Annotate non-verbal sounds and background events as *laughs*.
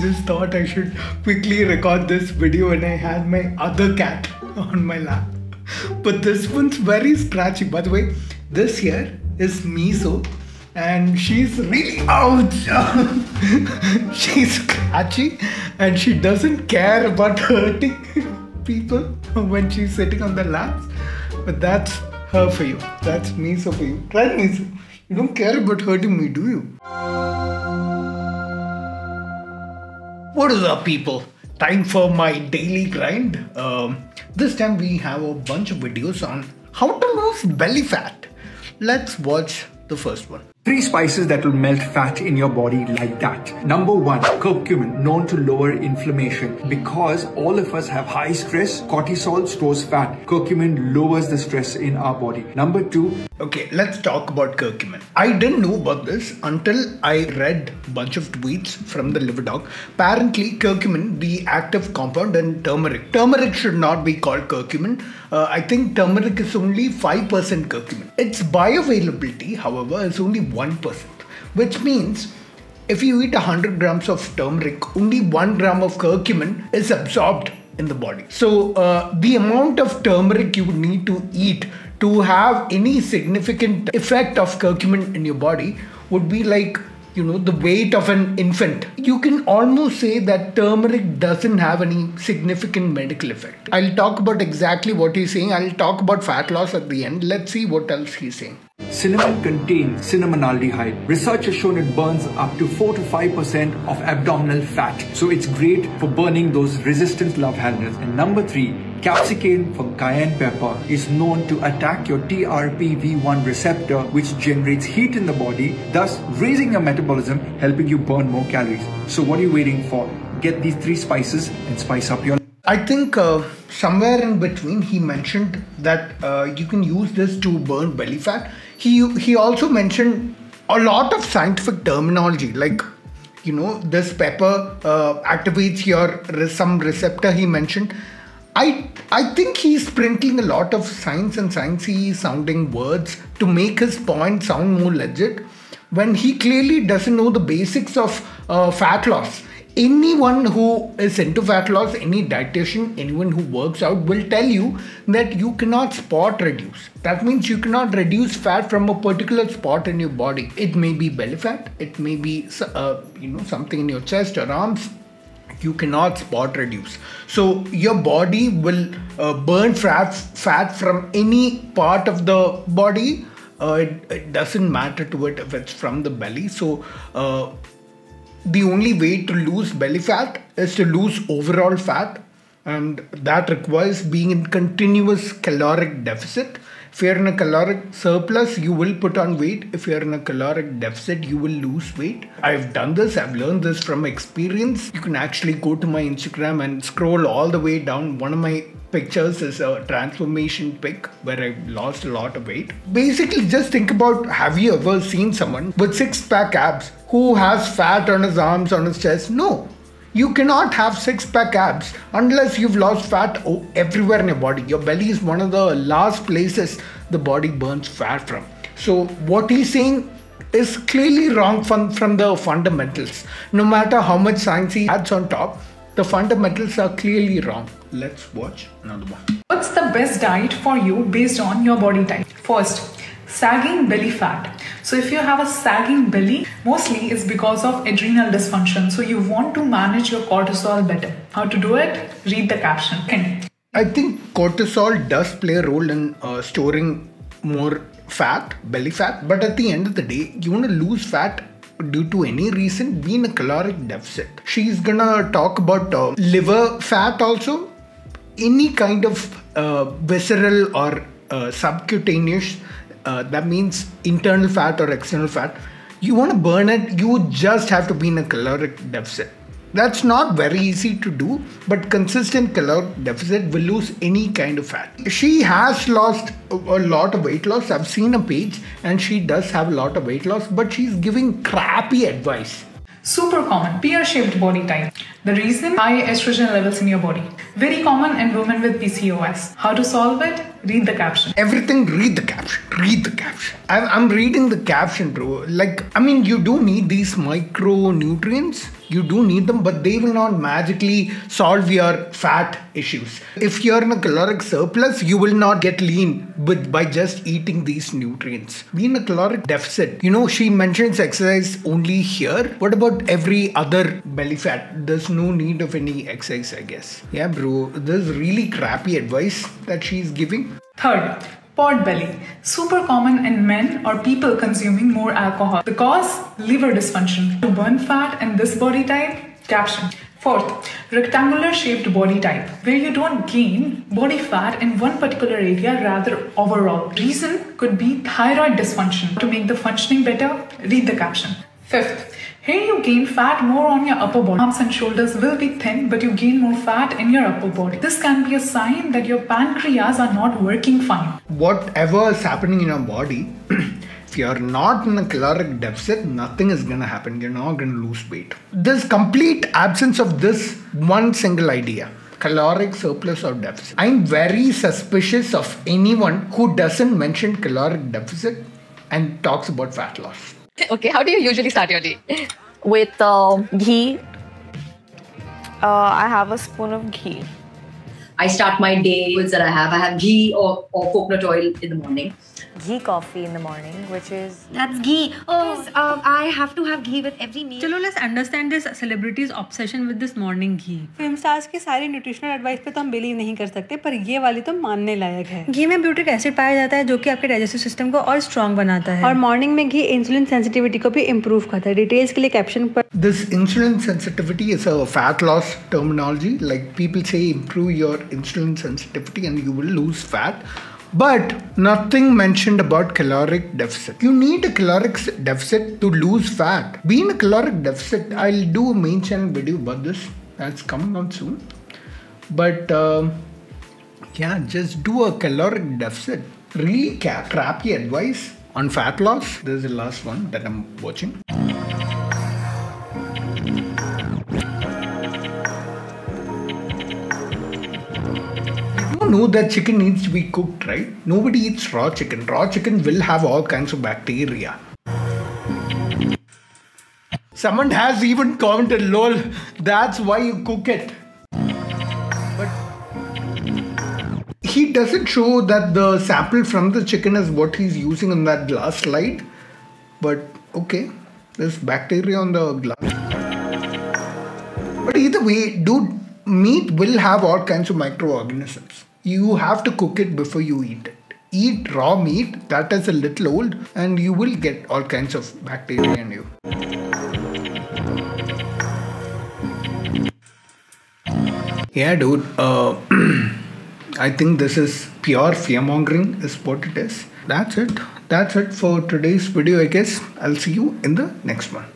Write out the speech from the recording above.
Just thought I should quickly record this video when I had my other cat on my lap. But this one's very scratchy. By the way, this here is Miso and she's really ouch. *laughs* she's scratchy and she doesn't care about hurting *laughs* people when she's sitting on the laps. But that's her for you. That's Miso for you. Right, Miso? You don't care about hurting me, do you? What is up, people? Time for my daily grind. Um, this time we have a bunch of videos on how to lose belly fat. Let's watch the first one. Three spices that will melt fat in your body like that. Number one, curcumin, known to lower inflammation. Because all of us have high stress, cortisol stores fat. Curcumin lowers the stress in our body. Number two, Okay, let's talk about curcumin. I didn't know about this until I read a bunch of tweets from the liver doc. Apparently, curcumin, the active compound in turmeric. Turmeric should not be called curcumin. Uh, I think turmeric is only 5% curcumin. Its bioavailability, however, is only 1%, which means if you eat 100 grams of turmeric, only 1 gram of curcumin is absorbed in the body. So, uh, the amount of turmeric you need to eat to have any significant effect of curcumin in your body would be like you know the weight of an infant you can almost say that turmeric doesn't have any significant medical effect i'll talk about exactly what he's saying i'll talk about fat loss at the end let's see what else he's saying cinnamon contains cinnamaldehyde. Research has shown it burns up to 4 to 5% of abdominal fat. So it's great for burning those resistant love handles. And number three, capsicum from cayenne pepper is known to attack your TRPV1 receptor, which generates heat in the body, thus raising your metabolism, helping you burn more calories. So what are you waiting for? Get these three spices and spice up your I think uh, somewhere in between he mentioned that uh, you can use this to burn belly fat. He he also mentioned a lot of scientific terminology like you know this pepper uh, activates your some receptor he mentioned. I I think he's sprinkling a lot of science and sciencey sounding words to make his point sound more legit when he clearly doesn't know the basics of uh, fat loss anyone who is into fat loss, any dietitian, anyone who works out will tell you that you cannot spot reduce. That means you cannot reduce fat from a particular spot in your body. It may be belly fat, it may be uh, you know something in your chest or arms. You cannot spot reduce. So your body will uh, burn fat fat from any part of the body. Uh, it, it, doesn't matter to it if it's from the belly. So uh, the only way to lose belly fat is to lose overall fat and that requires being in continuous caloric deficit if you're in a caloric surplus you will put on weight if you're in a caloric deficit you will lose weight i've done this i've learned this from experience you can actually go to my instagram and scroll all the way down one of my pictures is a transformation pic where I lost a lot of weight. Basically, just think about have you ever seen someone with six pack abs who has fat on his arms, on his chest? No. You cannot have six pack abs unless you've lost fat oh, everywhere in your body. Your belly is one of the last places the body burns fat from. So, what he's saying is clearly wrong from, from the fundamentals. No matter how much science he adds on top, the fundamentals are clearly wrong. Let's watch another one. What's the best diet for you based on your body type? First, sagging belly fat. So if you have a sagging belly, mostly it's because of adrenal dysfunction. So you want to manage your cortisol better. How to do it? Read the caption. Okay. I think cortisol does play a role in uh, storing more fat, belly fat, but at the end of the day, you want to lose fat due to any reason be in a caloric deficit. She's gonna talk about uh, liver fat also, any kind of uh, visceral or uh, subcutaneous, uh, that means internal fat or external fat. You want to burn it, you just have to be in a caloric deficit. That's not very easy to do, but consistent caloric deficit will lose any kind of fat. She has lost a lot of weight loss. I've seen a page and she does have a lot of weight loss, but she's giving crappy advice. Super common, pear-shaped body type. The reason? High estrogen levels in your body. Very common in women with PCOS. How to solve it? Read the caption. Everything, read the caption. Read the caption. I'm, I'm reading the caption, bro. Like, I mean, you do need these micronutrients. You do need them, but they will not magically solve your fat issues. If you're in a caloric surplus, you will not get lean with by just eating these nutrients. Be in a caloric deficit. You know, she mentions exercise only here. What about every other belly fat? There's no need of any exercise, I guess. Yeah, bro. This is really crappy advice that she's giving. Third, pot belly. Super common in men or people consuming more alcohol. The cause? Liver dysfunction. To burn fat in this body type? Caption. Fourth, rectangular shaped body type, where you don't gain body fat in one particular area, rather overall. Reason could be thyroid dysfunction. To make the functioning better, read the caption. Fifth, here you gain fat more on your upper body. Arms and shoulders will be thin, but you gain more fat in your upper body. This can be a sign that your pancreas are not working fine. Whatever is happening in your body, *clears throat* if you're not in a caloric deficit, nothing is gonna happen. You're not gonna lose weight. This complete absence of this one single idea caloric surplus or deficit. I'm very suspicious of anyone who doesn't mention caloric deficit and talks about fat loss. Okay, how do you usually start your day? With uh, ghee. Uh, I have a spoon of ghee. I start my day with that I have. I have ghee or, or coconut oil in the morning. Ghee coffee in the morning, which is That's ghee. Oh, um, I have to have ghee with every meal. चलो let's understand this celebrity's obsession with this morning ghee. Film stars की सारी nutritional advice पे तो हम believe नहीं कर सकते पर ये वाली तो मानने लायक है घी में ब्यूटिक एसिड पाया जाता है जो कि आपके डाइजेस्टिव सिस्टम को और स्ट्रॉन्ग बनाता है और मॉर्निंग में घी इंसुलिन सेंसिटिविटी को भी इम्प्रूव करता है डिटेल्स के लिए कैप्शन पर This insulin sensitivity is a fat loss terminology. Like people say, improve your insulin sensitivity and you will lose fat. But nothing mentioned about caloric deficit. You need a caloric deficit to lose fat. Being a caloric deficit. I'll do a main channel video about this. That's coming out soon. But um, yeah, just do a caloric deficit. Really crappy advice on fat loss. This is the last one that I'm watching. Know that chicken needs to be cooked, right? Nobody eats raw chicken. Raw chicken will have all kinds of bacteria. Someone has even commented, lol, that's why you cook it. But he doesn't show that the sample from the chicken is what he's using on that glass slide. But okay, there's bacteria on the glass. But either way, dude, meat will have all kinds of microorganisms. You have to cook it before you eat it. Eat raw meat that is a little old, and you will get all kinds of bacteria in you. Yeah, dude. Uh, *clears throat* I think this is pure fear mongering, is what it is. That's it. That's it for today's video, I guess. I'll see you in the next one.